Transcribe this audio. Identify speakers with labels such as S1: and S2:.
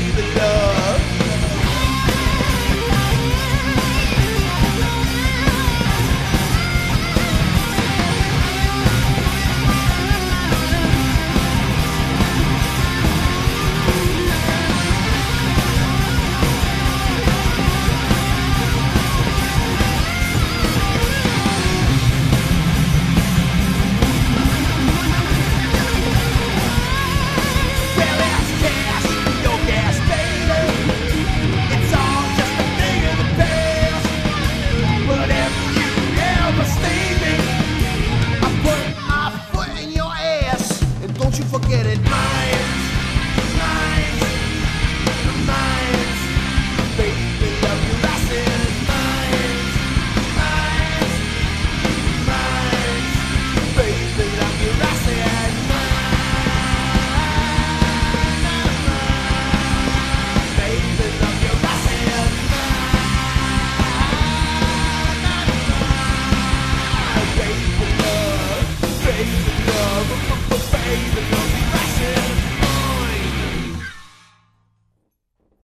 S1: baby love, love, baby, don't be rushing.